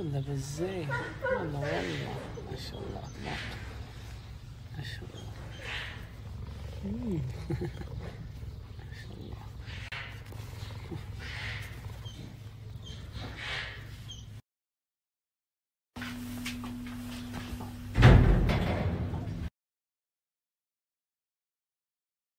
والله ازاي؟ والله والله ما شاء الله ما شاء الله